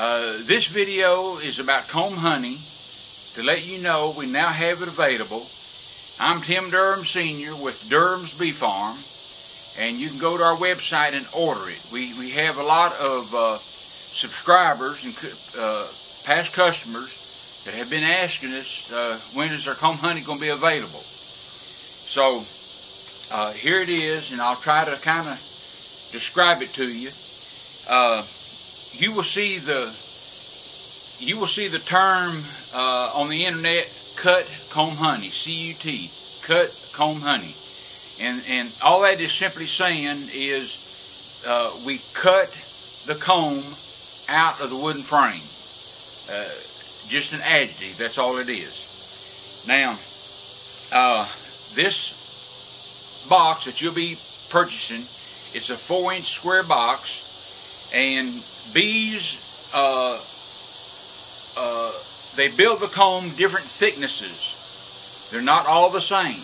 Uh, this video is about comb honey to let you know we now have it available. I'm Tim Durham Sr. with Durham's Bee Farm and you can go to our website and order it. We, we have a lot of uh, subscribers and uh, past customers that have been asking us uh, when is our comb honey going to be available. So uh, here it is, and I'll try to kind of describe it to you. You will see the you will see the term uh, on the internet cut comb honey c-u-t cut comb honey. And and all that is simply saying is uh, we cut the comb out of the wooden frame. Uh, just an adjective that's all it is. Now uh, this box that you'll be purchasing it's a four inch square box and bees uh, uh, they build the comb different thicknesses. They're not all the same.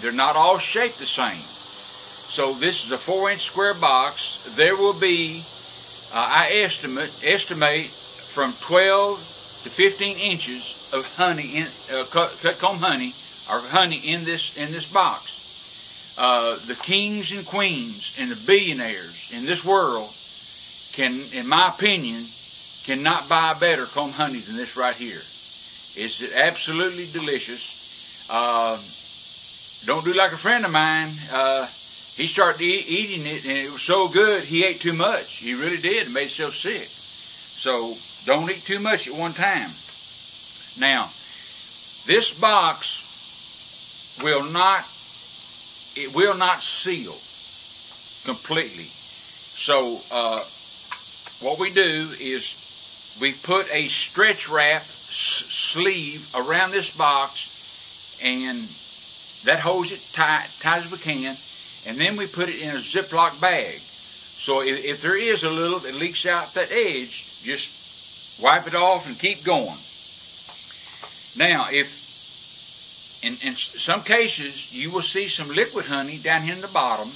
They're not all shaped the same. So this is a four inch square box. There will be uh, I estimate estimate from 12 to 15 inches of honey in uh, cut, cut comb honey or honey in this in this box. Uh, the kings and queens and the billionaires in this world can, in my opinion, cannot buy better comb honey than this right here. It's absolutely delicious. Uh, don't do like a friend of mine. Uh, he started eat, eating it and it was so good he ate too much. He really did. It made himself sick. So don't eat too much at one time. Now, this box will not it will not seal completely. So uh, what we do is we put a stretch wrap sleeve around this box and that holds it tight, tight as we can, and then we put it in a Ziploc bag. So if, if there is a little that leaks out that edge, just wipe it off and keep going. Now, if in, in some cases, you will see some liquid honey down here in the bottom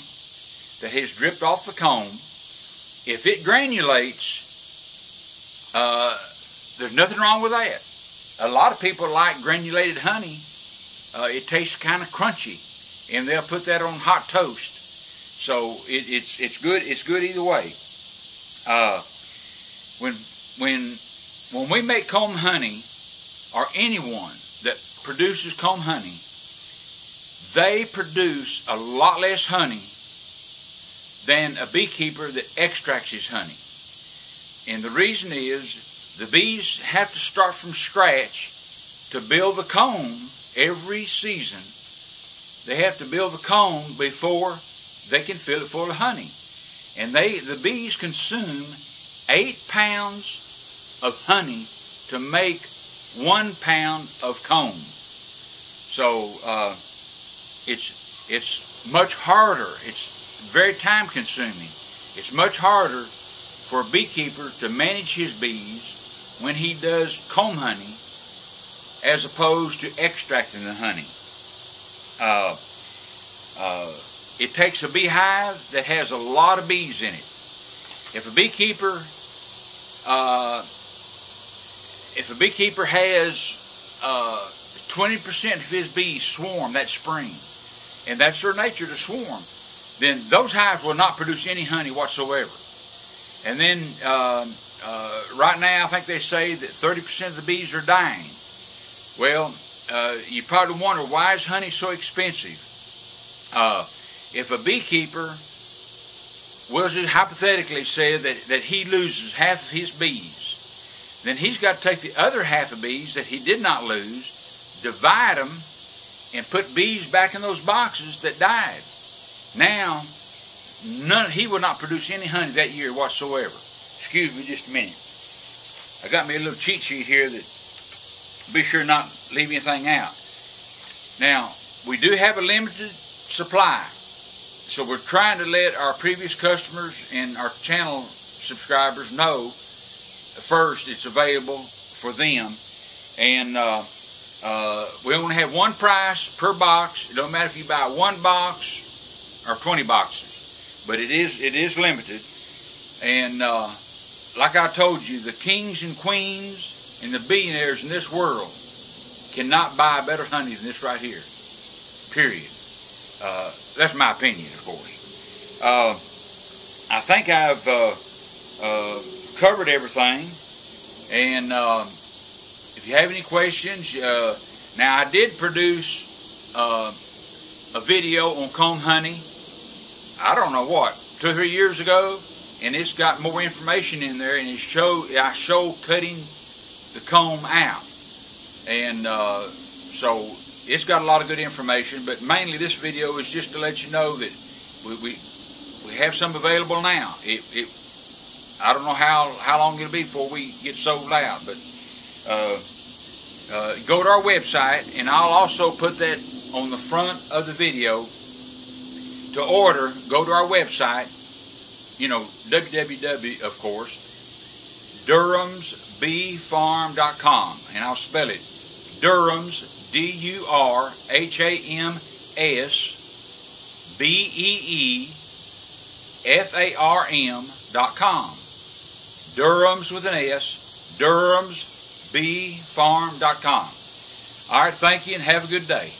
that has dripped off the comb. If it granulates, uh, there's nothing wrong with that. A lot of people like granulated honey. Uh, it tastes kind of crunchy, and they'll put that on hot toast. So it, it's it's good. It's good either way. Uh, when when when we make comb honey, or anyone that produces comb honey, they produce a lot less honey than a beekeeper that extracts his honey. And the reason is the bees have to start from scratch to build the comb every season. They have to build the comb before they can fill it full of honey. And they the bees consume eight pounds of honey to make one pound of comb. So uh, it's it's much harder. It's very time consuming. It's much harder for a beekeeper to manage his bees when he does comb honey as opposed to extracting the honey. Uh, uh, it takes a beehive that has a lot of bees in it. If a beekeeper uh, if a beekeeper has 20% uh, of his bees swarm that spring, and that's their nature to swarm, then those hives will not produce any honey whatsoever. And then uh, uh, right now, I think they say that 30% of the bees are dying. Well, uh, you probably wonder why is honey so expensive? Uh, if a beekeeper was it hypothetically said that, that he loses half of his bees, then he's got to take the other half of bees that he did not lose, divide them, and put bees back in those boxes that died. Now, none he will not produce any honey that year whatsoever. Excuse me just a minute. I got me a little cheat sheet here that be sure not leave anything out. Now, we do have a limited supply. So we're trying to let our previous customers and our channel subscribers know first it's available for them. And uh, uh, we only have one price per box. It don't matter if you buy one box or 20 boxes, but it is it is limited. And uh, like I told you, the kings and queens and the billionaires in this world cannot buy better honey than this right here. Period. Uh, that's my opinion, of course. Uh, I think I've uh, uh covered everything. And uh, if you have any questions, uh, now I did produce a video on comb honey. I don't know what two or three years ago, and it's got more information in there, and it show I show cutting the comb out, and uh, so it's got a lot of good information. But mainly, this video is just to let you know that we we, we have some available now. It, it I don't know how how long it'll be before we get sold out, but. Uh, uh, go to our website, and I'll also put that on the front of the video to order, go to our website, you know, www, of course, durhamsbeefarm.com, and I'll spell it Durham's, D U R H A M S B E E F A R M.com. Durham's with an S, durhamsbeefarm.com. All right, thank you and have a good day.